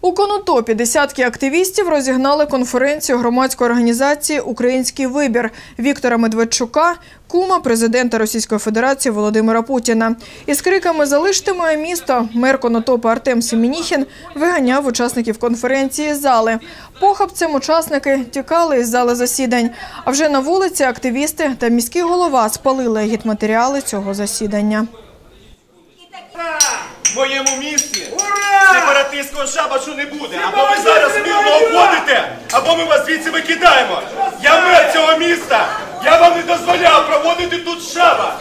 У Конотопі десятки активістів розігнали конференцію громадської організації Український вибір Віктора Медведчука, кума президента Російської Федерації Володимира Путіна. Із криками Залиште моє місто мер Конотопа Артем Семеніхін виганяв учасників конференції з зали. Похабцем учасники тікали із зали засідань. А вже на вулиці активісти та міський голова спалили агітматеріали цього засідання. Моєму місті сепаратистського шабашу не буде. Або ви зараз мирно уходите, або ми вас звідси викидаємо. Я мер цього міста. Я вам не дозволяв проводити тут місто!